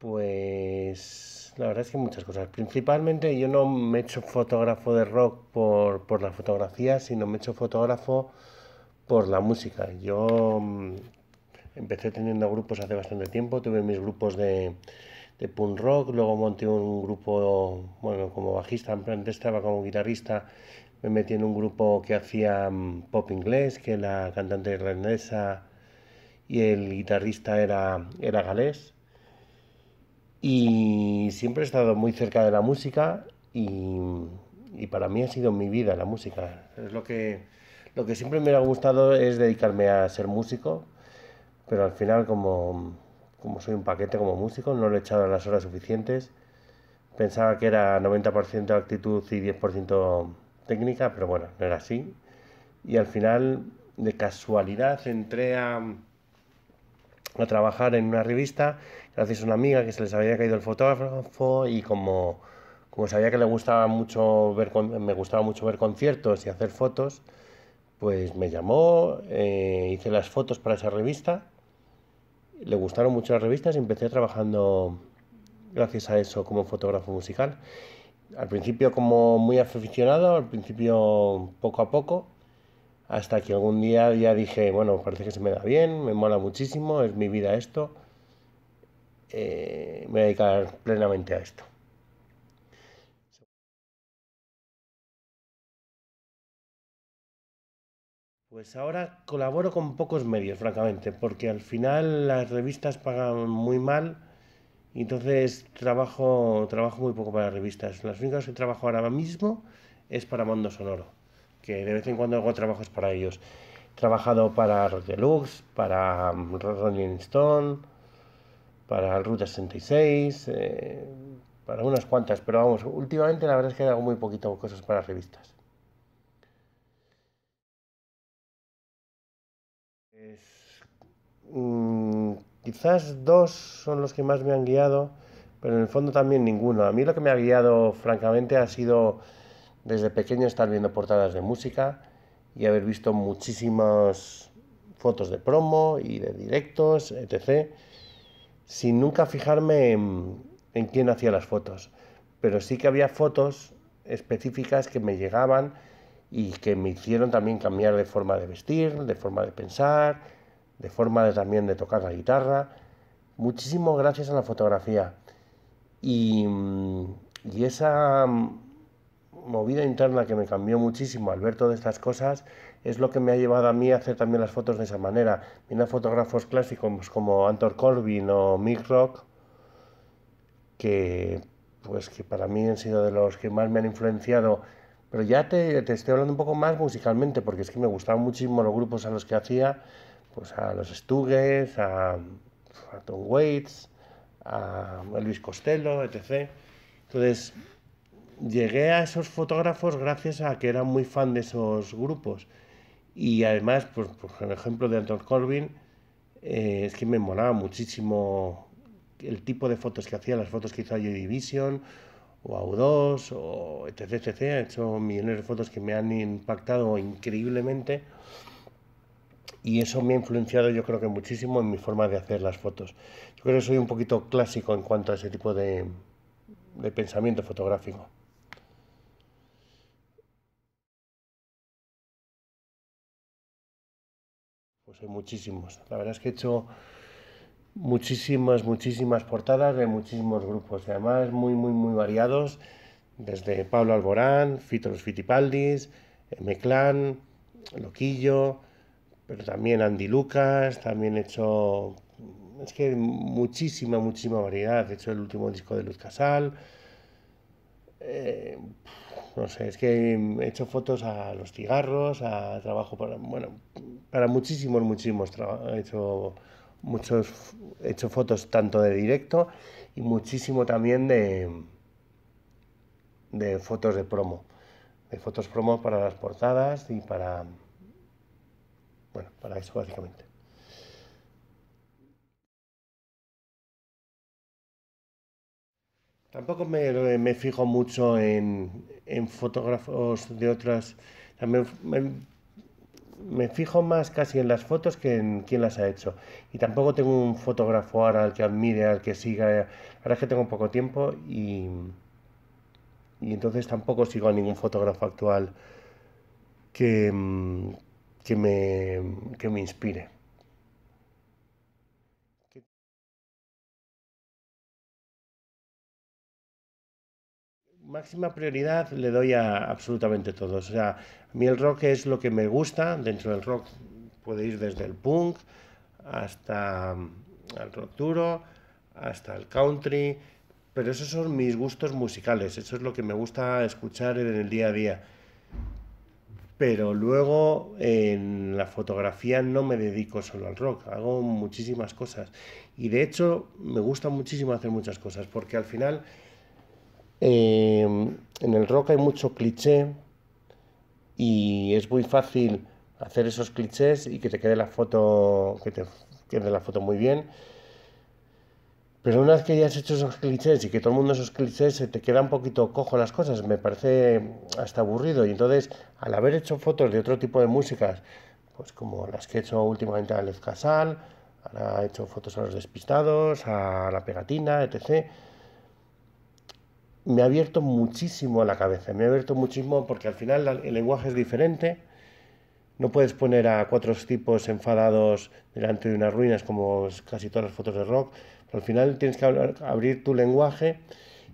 Pues la verdad es que muchas cosas. Principalmente yo no me he hecho fotógrafo de rock por, por la fotografía, sino me he hecho fotógrafo por la música. Yo mm, empecé teniendo grupos hace bastante tiempo, tuve mis grupos de, de punk rock, luego monté un grupo, bueno, como bajista, antes estaba como guitarrista, me metí en un grupo que hacía mm, pop inglés, que la cantante irlandesa y el guitarrista era, era galés. Y siempre he estado muy cerca de la música y, y para mí ha sido mi vida la música. Es lo que, lo que siempre me ha gustado es dedicarme a ser músico, pero al final como, como soy un paquete como músico no le he echado las horas suficientes. Pensaba que era 90% actitud y 10% técnica, pero bueno, no era así. Y al final, de casualidad, entré a, a trabajar en una revista gracias a una amiga que se les había caído el fotógrafo y como, como sabía que le gustaba mucho ver me gustaba mucho ver conciertos y hacer fotos pues me llamó eh, hice las fotos para esa revista. Le gustaron mucho las revistas y empecé trabajando gracias a eso como fotógrafo musical. Al principio como muy aficionado al principio poco a poco hasta que algún día ya dije, bueno, parece que se me da bien, me mola muchísimo, es mi vida esto, eh, me voy a dedicar plenamente a esto. Pues ahora colaboro con pocos medios, francamente, porque al final las revistas pagan muy mal y entonces trabajo, trabajo muy poco para revistas. Las únicas que trabajo ahora mismo es para Mundo Sonoro, que de vez en cuando hago trabajos para ellos. He trabajado para Rock Deluxe, para mm, Rolling Stone, para el Ruta 66, eh, para unas cuantas, pero vamos, últimamente la verdad es que hago muy poquito cosas para revistas. Mm, quizás dos son los que más me han guiado, pero en el fondo también ninguno. A mí lo que me ha guiado, francamente, ha sido desde pequeño estar viendo portadas de música y haber visto muchísimas fotos de promo y de directos, etc sin nunca fijarme en, quién hacía las fotos. Pero sí que había fotos específicas que me llegaban y que me hicieron también cambiar de forma de vestir, de forma de pensar, de forma de, también de tocar la guitarra. Muchísimo gracias a la fotografía. Y, y esa movida interna que me cambió muchísimo al ver todas estas cosas es lo que me ha llevado a mí a hacer también las fotos de esa manera. Viendo fotógrafos clásicos como Anton Corbin o Mick Rock, que, pues, que para mí han sido de los que más me han influenciado. Pero ya te, te estoy hablando un poco más musicalmente, porque es que me gustaban muchísimo los grupos a los que hacía, pues a los Stugges, a, a Tom Waits, a Luis Costello, etc. Entonces, llegué a esos fotógrafos gracias a que era muy fan de esos grupos. Y además, pues, por ejemplo de Anton Corbin, eh, es que me molaba muchísimo el tipo de fotos que hacía, las fotos que hizo Joy Division o a U2 o etc, etc. He hecho millones de fotos que me han impactado increíblemente y eso me ha influenciado yo creo que muchísimo en mi forma de hacer las fotos. Yo creo que soy un poquito clásico en cuanto a ese tipo de, de pensamiento fotográfico. Pues hay muchísimos. La verdad es que he hecho muchísimas, muchísimas portadas de muchísimos grupos, además muy, muy, muy variados, desde Pablo Alborán, Fito Fitipaldis, Meclán, Loquillo, pero también Andy Lucas, también he hecho, es que muchísima, muchísima variedad, he hecho el último disco de Luz Casal, eh, no sé, es que he hecho fotos a los cigarros, a trabajo para, bueno, para muchísimos, muchísimos, he hecho muchos, he hecho fotos tanto de directo y muchísimo también de, de fotos de promo, de fotos promo para las portadas y para, bueno, para eso básicamente. Tampoco me, me fijo mucho en, en, fotógrafos de otras. Me, me fijo más casi en las fotos que en quién las ha hecho. Y tampoco tengo un fotógrafo ahora al que admire, al que siga. Ahora es que tengo poco tiempo y, y entonces tampoco sigo a ningún fotógrafo actual que, que, me, que me inspire. Máxima prioridad le doy a absolutamente todos. O sea, a mí el rock es lo que me gusta. Dentro del rock puede ir desde el punk hasta el rock duro, hasta el country. Pero esos son mis gustos musicales. Eso es lo que me gusta escuchar en el día a día. Pero luego en la fotografía no me dedico solo al rock. Hago muchísimas cosas. Y de hecho me gusta muchísimo hacer muchas cosas. Porque al final Em, en el rock hay mucho cliché y es muy fácil hacer esos clichés y que te quede la foto, que te quede la foto muy bien. Pero una vez que ya has hecho esos clichés y que todo el mundo esos clichés se te queda un poquito cojo las cosas, me parece hasta aburrido. Y entonces, al haber hecho fotos de otro tipo de músicas, pues como las que he hecho últimamente a Lez Casal, ahora he hecho fotos a los despistados, a la pegatina, etc me ha abierto muchísimo la cabeza, me ha abierto muchísimo porque al final el lenguaje es diferente. No puedes poner a cuatro tipos enfadados delante de unas ruinas como casi todas las fotos de rock. al final tienes que abrir tu lenguaje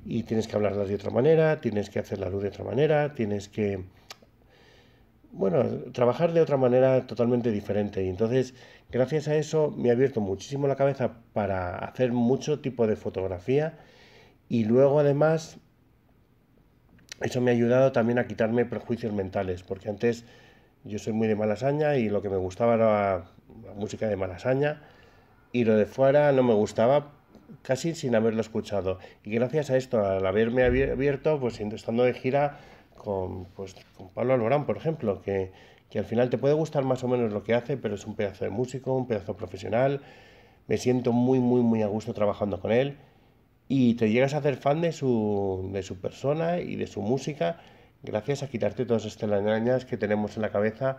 y tienes que hablarlas de otra manera, tienes que hacer la luz de otra manera, tienes que, bueno, trabajar de otra manera totalmente diferente. Y entonces, gracias a eso, me ha abierto muchísimo la cabeza para hacer mucho tipo de fotografía y luego además, eso me ha ayudado también a quitarme prejuicios mentales, porque antes yo soy muy de malasaña y lo que me gustaba era la música de malasaña y lo de fuera no me gustaba casi sin haberlo escuchado. Y gracias a esto, al haberme abierto, pues estando de gira con, pues, con Pablo Alborán, por ejemplo, que, que al final te puede gustar más o menos lo que hace, pero es un pedazo de músico, un pedazo profesional. Me siento muy, muy, muy a gusto trabajando con él y te llegas a hacer fan de su, de su persona y de su música gracias a quitarte todas estas telarañas que tenemos en la cabeza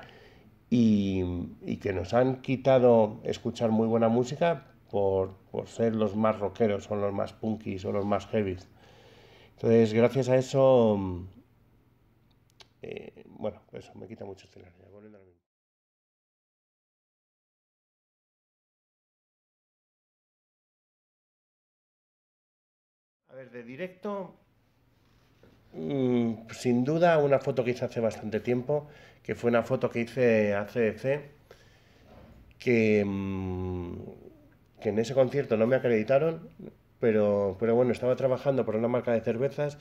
y, y, que nos han quitado escuchar muy buena música por, por, ser los más rockeros o los más punkis o los más heavies. Entonces, gracias a eso, eh, bueno, eso me quita mucho telarañas. Ver, de directo, mm, sin duda una foto que hice hace bastante tiempo, que fue una foto que hice a CDC, que, mm, que en ese concierto no me acreditaron, pero, pero bueno, estaba trabajando por una marca de cervezas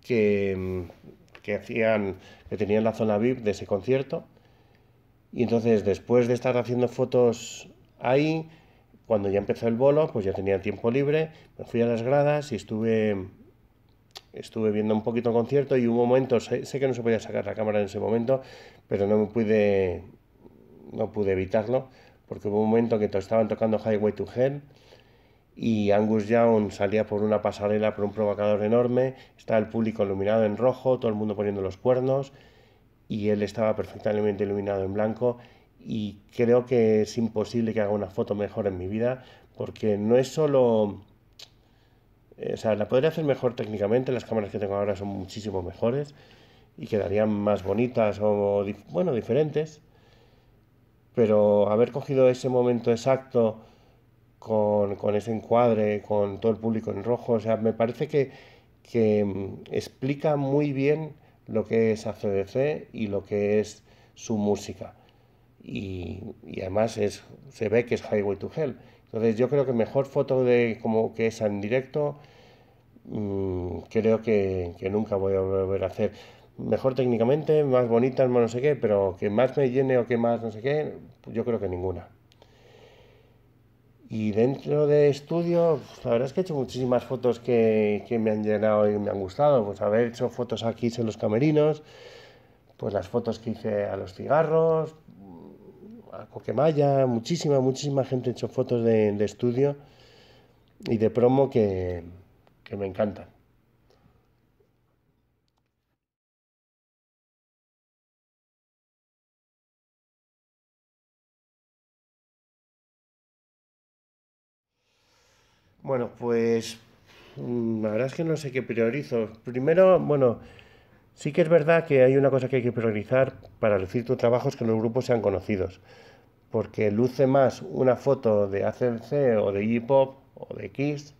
que, mm, que hacían, que tenían la zona VIP de ese concierto. Y entonces, después de estar haciendo fotos ahí, cuando ya empezó el bolo, pues ya tenía tiempo libre, me fui a las gradas y estuve, estuve viendo un poquito el concierto y hubo momentos, sé, sé, que no se podía sacar la cámara en ese momento, pero no me pude, no pude evitarlo, porque hubo un momento que estaban tocando Highway to Hell y Angus Young salía por una pasarela por un provocador enorme, estaba el público iluminado en rojo, todo el mundo poniendo los cuernos y él estaba perfectamente iluminado en blanco y creo que es imposible que haga una foto mejor en mi vida porque no es solo... Eh, o sea, la podría hacer mejor técnicamente, las cámaras que tengo ahora son muchísimo mejores y quedarían más bonitas o, bueno, diferentes, pero haber cogido ese momento exacto con, con, ese encuadre, con todo el público en rojo, o sea, me parece que, que mm, explica muy bien lo que es ACDC y lo que es su música y, además es, se ve que es Highway to Hell. Entonces yo creo que mejor foto de como que esa en directo mm, creo que, que, nunca voy a volver a hacer. Mejor técnicamente, más bonita, no sé qué, pero que más me llene o que más no sé qué, yo creo que ninguna. Y dentro de estudio, la verdad es que he hecho muchísimas fotos que, que me han llenado y me han gustado. Pues haber hecho fotos aquí en los camerinos, pues las fotos que hice a los cigarros, Coquemaya, muchísima, muchísima gente ha hecho fotos de, de estudio y de promo que, que me encantan. Bueno, pues mm, la verdad es que no sé qué priorizo. Primero, bueno, sí que es verdad que hay una cosa que hay que priorizar para lucir tu trabajo es que los grupos sean conocidos. Porque luce más una foto de ACDC o de Pop o de Kiss,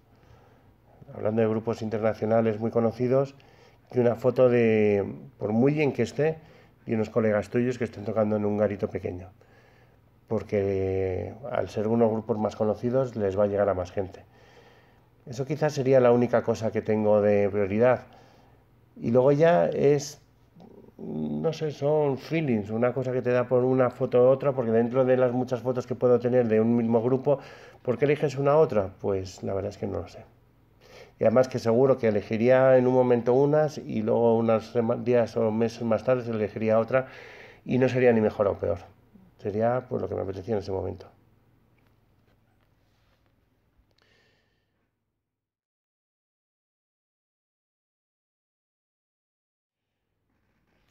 hablando de grupos internacionales muy conocidos, que una foto de, por muy bien que esté, de unos colegas tuyos que estén tocando en un garito pequeño. Porque al ser unos grupos más conocidos les va a llegar a más gente. Eso quizás sería la única cosa que tengo de prioridad. Y luego ya es, no sé, son feelings, una cosa que te da por una foto u otra, porque dentro de las muchas fotos que puedo tener de un mismo grupo, ¿por qué eliges una u otra? Pues la verdad es que no lo sé. Y además que seguro que elegiría en un momento unas y luego unos días o meses más tarde elegiría otra y no sería ni mejor o peor. Sería pues lo que me apetecía en ese momento.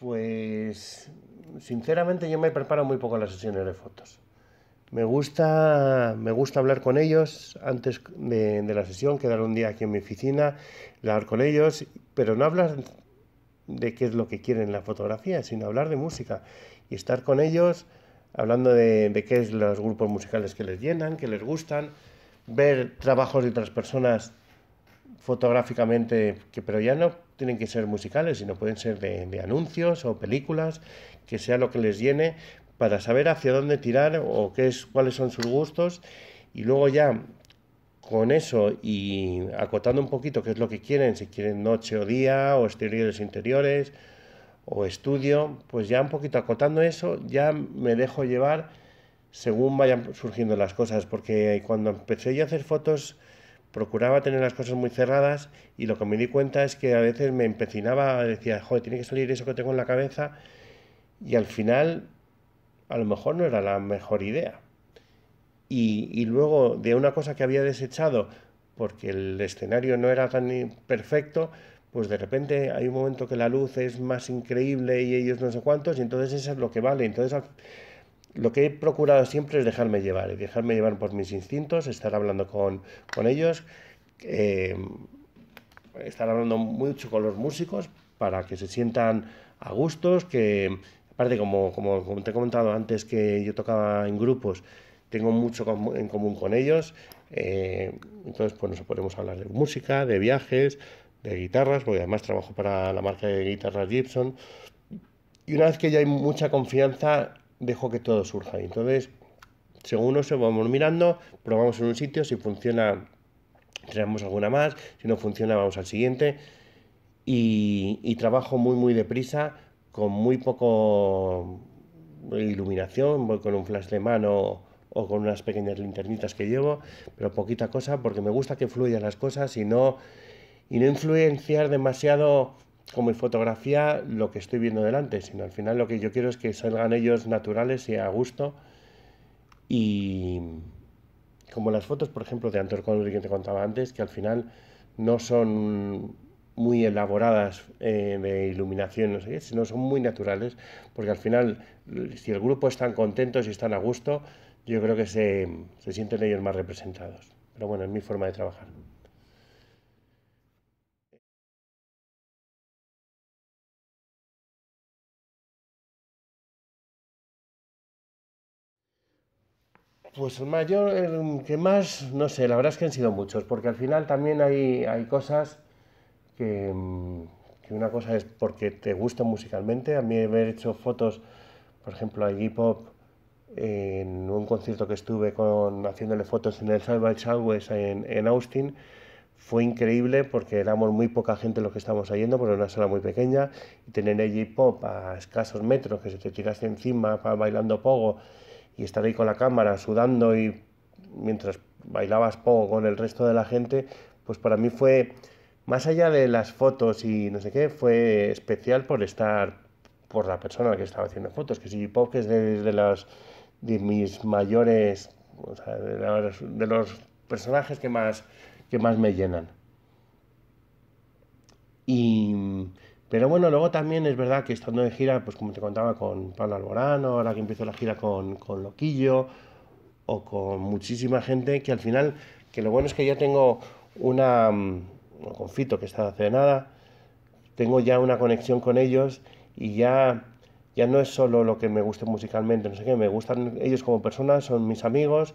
Pues sinceramente yo me preparo muy poco las sesiones de fotos. Me gusta, me gusta hablar con ellos antes de, la sesión, quedar un día aquí en mi oficina, hablar con ellos, pero no hablar de qué es lo que quieren en la fotografía, sino hablar de música y estar con ellos hablando de, de qué es los grupos musicales que les llenan, que les gustan, ver trabajos de otras personas fotográficamente, que, pero ya no tienen que ser musicales, sino pueden ser de, anuncios o películas, que sea lo que les llene para saber hacia dónde tirar o qué es, cuáles son sus gustos. Y luego ya con eso y acotando un poquito qué es lo que quieren, si quieren noche o día o exteriores interiores o estudio, pues ya un poquito acotando eso, ya me dejo llevar según vayan surgiendo las cosas, porque cuando empecé yo a hacer fotos procuraba tener las cosas muy cerradas y lo que me di cuenta es que a veces me empecinaba, decía, joder, tiene que salir eso que tengo en la cabeza y al final a lo mejor no era la mejor idea. Y, y luego de una cosa que había desechado porque el escenario no era tan perfecto, pues de repente hay un momento que la luz es más increíble y ellos no sé cuántos y entonces eso es lo que vale. Entonces lo que he procurado siempre es dejarme llevar, dejarme llevar por mis instintos, estar hablando con, ellos, eh, estar hablando mucho con los músicos para que se sientan a gustos, que aparte como, como, te he comentado antes que yo tocaba en grupos, tengo mucho en común con ellos, eh, entonces pues nos podemos hablar de música, de viajes, de guitarras, porque además trabajo para la marca de guitarras Gibson, y una vez que ya hay mucha confianza, dejo que todo surja. Y entonces, según eso, vamos mirando, probamos en un sitio, si funciona, traemos alguna más, si no funciona, vamos al siguiente. Y, trabajo muy, muy deprisa, con muy poco iluminación, voy con un flash de mano o con unas pequeñas linternitas que llevo, pero poquita cosa porque me gusta que fluyan las cosas y no, y no influenciar demasiado como mi fotografía lo que estoy viendo delante, sino al final lo que yo quiero es que salgan ellos naturales y a gusto. Y como las fotos, por ejemplo, de Antor Connery que te contaba antes, que al final no son muy elaboradas eh, de iluminación, no sino son muy naturales, porque al final, si el grupo están contentos y están a gusto, yo creo que se, se sienten ellos más representados. Pero bueno, es mi forma de trabajar. Pues el mayor, el que más, no sé, la verdad es que han sido muchos, porque al final también hay, hay cosas que, mm, que, una cosa es porque te gusta musicalmente. A mí haber hecho fotos, por ejemplo, a Iggy Pop en un concierto que estuve con, haciéndole fotos en el South by en, en Austin, fue increíble porque éramos muy poca gente los que estábamos yendo, por una sala muy pequeña, y tener a Iggy Pop a escasos metros, que se te tirase encima bailando pogo, y estar ahí con la cámara sudando y mientras bailabas poco con el resto de la gente, pues para mí fue, más allá de las fotos y no sé qué, fue especial por estar, por la persona que estaba haciendo fotos, que si Pop es de, de, los, de mis mayores, o sea, de, los, de los personajes que más, que más me llenan. Y, pero bueno, luego también es verdad que estando de gira, pues como te contaba con Pablo Alborán, ahora que empiezo la gira con, con Loquillo o con muchísima gente, que al final que lo bueno es que ya tengo una, mm, con Fito que está hace nada, tengo ya una conexión con ellos y ya, ya no es solo lo que me guste musicalmente, no sé qué, me gustan ellos como personas, son mis amigos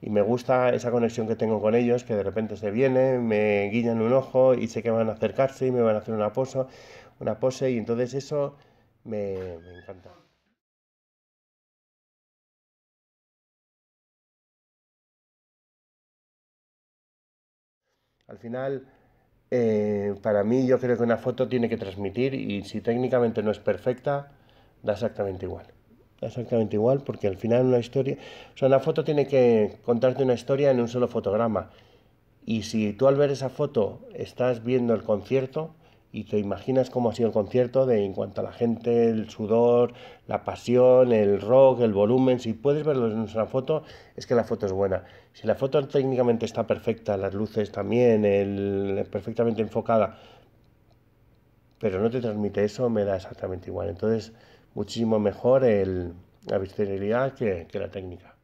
y me gusta esa conexión que tengo con ellos, que de repente se vienen, me guiñan un ojo y sé que van a acercarse y me van a hacer una pose, una pose y entonces eso me, me encanta. Al final, eh, para mí yo creo que una foto tiene que transmitir y si técnicamente no es perfecta, da exactamente igual. Da exactamente igual porque al final una historia, o sea, una foto tiene que contarte una historia en un solo fotograma. Y si tú al ver esa foto estás viendo el concierto, y te imaginas cómo ha sido el concierto de en cuanto a la gente, el sudor, la pasión, el rock, el volumen. Si puedes verlo en una foto, es que la foto es buena. Si la foto técnicamente está perfecta, las luces también, el, perfectamente enfocada, pero no te transmite eso, me da exactamente igual. Entonces, muchísimo mejor el, la visibilidad que, que la técnica.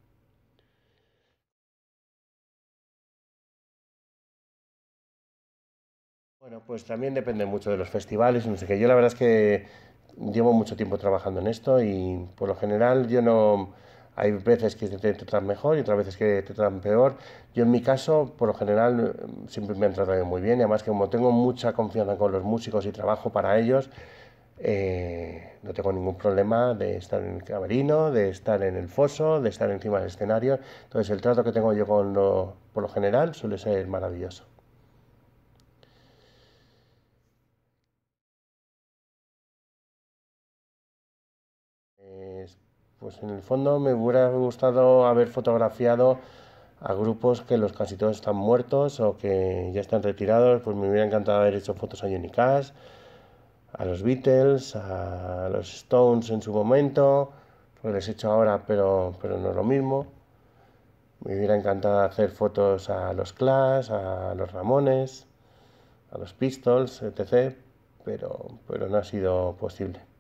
Bueno, pues también depende mucho de los festivales, no sé qué. Yo la verdad es que llevo mucho tiempo trabajando en esto y por lo general yo no... Hay veces que te, tratan mejor y otras veces que te tratan peor. Yo en mi caso, por lo general, siempre me han tratado muy bien y además que como tengo mucha confianza con los músicos y trabajo para ellos, eh, no tengo ningún problema de estar en el camerino, de estar en el foso, de estar encima del escenario. Entonces el trato que tengo yo con lo, por lo general suele ser maravilloso. Pues en el fondo me hubiera gustado haber fotografiado a grupos que los casi todos están muertos o que ya están retirados, pues me hubiera encantado haber hecho fotos a Johnny Cash, a los Beatles, a los Stones en su momento, pues les he hecho ahora, pero, pero no es lo mismo. Me hubiera encantado hacer fotos a los Clash, a los Ramones, a los Pistols, etc., pero, pero no ha sido posible.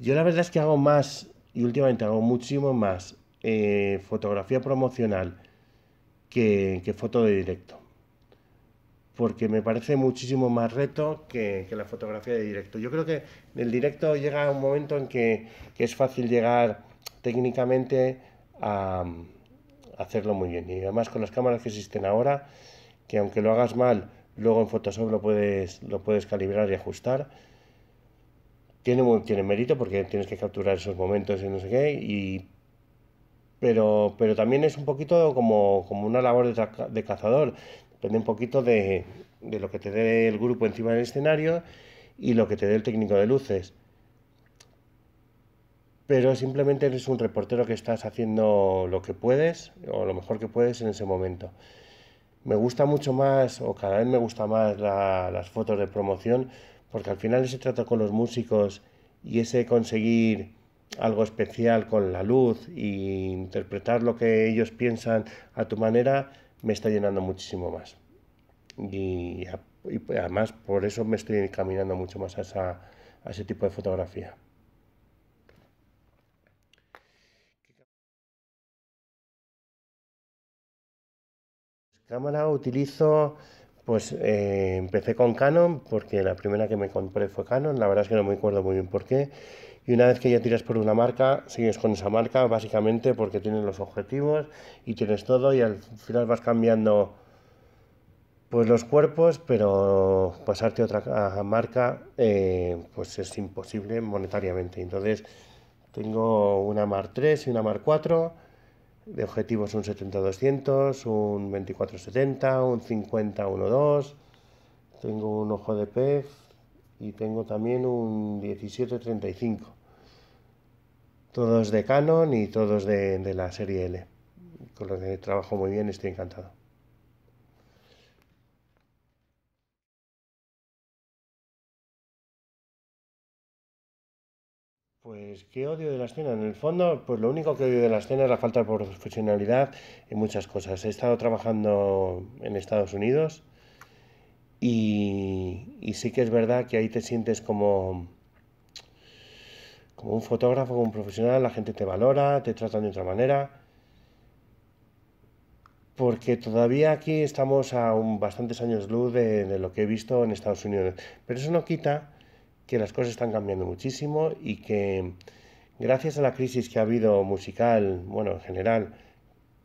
Yo la verdad es que hago más, y últimamente hago muchísimo más eh, fotografía promocional que, foto de directo. Porque me parece muchísimo más reto que, la fotografía de directo. Yo creo que el directo llega un momento en que, es fácil llegar técnicamente a, a hacerlo muy bien. Y además con las cámaras que existen ahora, que aunque lo hagas mal, luego en Photoshop lo puedes, lo puedes calibrar y ajustar tiene, tiene mérito porque tienes que capturar esos momentos y no sé qué, y, pero, pero también es un poquito como, como una labor de, de cazador. Depende un poquito de, de, lo que te dé el grupo encima del escenario y lo que te dé el técnico de luces. Pero simplemente eres un reportero que estás haciendo lo que puedes o lo mejor que puedes en ese momento. Me gusta mucho más, o cada vez me gusta más las fotos de promoción, porque al final ese trato con los músicos y ese conseguir algo especial con la luz e interpretar lo que ellos piensan a tu manera me está llenando muchísimo más. Y, además por eso me estoy encaminando mucho más a, a ese tipo de fotografía. Cámara utilizo pues eh, empecé con Canon porque la primera que me compré fue Canon, la verdad es que no me acuerdo muy bien por qué. Y una vez que ya tiras por una marca, sigues con esa marca básicamente porque tienes los objetivos y tienes todo y al final vas cambiando pues los cuerpos, pero pasarte a otra marca eh, pues es imposible monetariamente. Entonces tengo una Mark 3 y una Mark 4 de objetivos un 70-200, un 24-70, un 50-1.2, tengo un ojo de pez y tengo también un 17-35. Todos de Canon y todos de, de la serie L. Con lo que trabajo muy bien, estoy encantado. Pues qué odio de la escena. En el fondo, pues lo único que odio de la escena es la falta de profesionalidad en muchas cosas. He estado trabajando en Estados Unidos y, sí que es verdad que ahí te sientes como, como un fotógrafo, como un profesional, la gente te valora, te tratan de otra manera. Porque todavía aquí estamos a un, bastantes años luz de, de lo que he visto en Estados Unidos. Pero eso no quita que las cosas están cambiando muchísimo y que gracias a la crisis que ha habido musical, bueno, en general,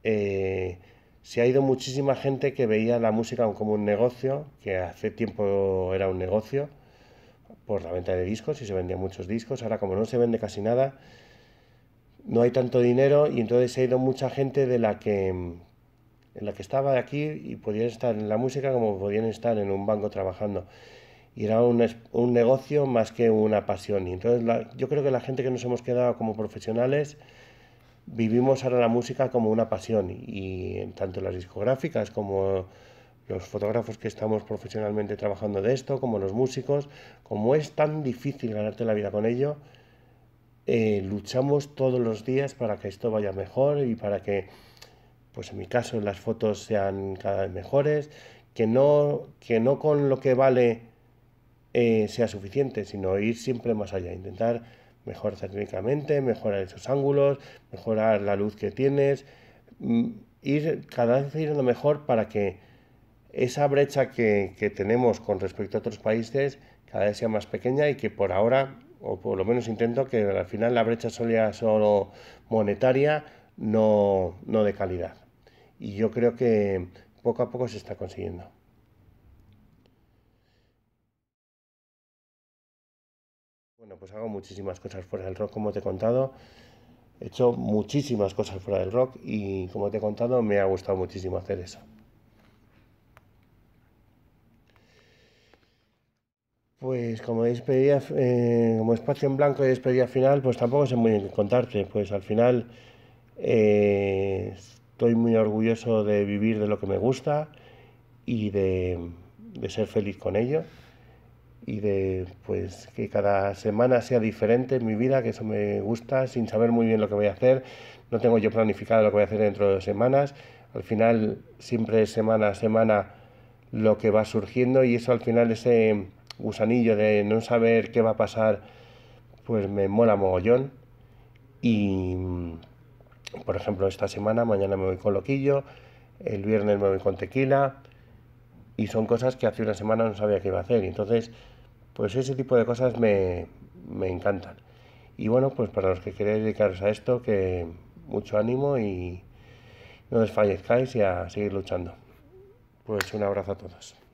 eh, se ha ido muchísima gente que veía la música como un negocio, que hace tiempo era un negocio, por la venta de discos y se vendían muchos discos. Ahora como no se vende casi nada, no hay tanto dinero y entonces se ha ido mucha gente de la que en la que estaba aquí y podían estar en la música como podían estar en un banco trabajando. Y era un, un negocio más que una pasión. Y entonces yo creo que la gente que nos hemos quedado como profesionales vivimos ahora la música como una pasión y tanto las discográficas como los fotógrafos que estamos profesionalmente trabajando de esto, como los músicos, como es tan difícil ganarte la vida con ello, eh, luchamos todos los días para que esto vaya mejor y para que, pues en mi caso, las fotos sean cada vez mejores, que no, que no con lo que vale eh, sea suficiente, sino ir siempre más allá, intentar mejorar técnicamente, mejorar esos ángulos, mejorar la luz que tienes, mm, ir cada vez ir mejor para que esa brecha que, tenemos con respecto a otros países cada vez sea más pequeña y que por ahora, o por lo menos intento que al final la brecha sea solo monetaria, no, no de calidad. Y yo creo que poco a poco se está consiguiendo. Bueno, pues hago muchísimas cosas fuera del rock, como te he contado. He hecho muchísimas cosas fuera del rock y como te he contado me ha gustado muchísimo hacer eso. Pues como despedida, eh, como espacio en blanco y despedida final, pues tampoco sé muy bien contarte. Pues al final eh, estoy muy orgulloso de vivir de lo que me gusta y de, de, ser feliz con ello y de pues que cada semana sea diferente en mi vida, que eso me gusta, sin saber muy bien lo que voy a hacer. No tengo yo planificado lo que voy a hacer dentro de dos semanas. Al final siempre semana a semana lo que va surgiendo y eso al final ese gusanillo de no saber qué va a pasar, pues me mola mogollón. Y, por ejemplo, esta semana, mañana me voy con Loquillo, el viernes me voy con Tequila, y son cosas que hace una semana no sabía qué iba a hacer. Entonces, pues ese tipo de cosas me, me encantan. Y bueno, pues para los que queréis dedicaros a esto, que mucho ánimo y no desfallezcáis y a seguir luchando. Pues un abrazo a todos.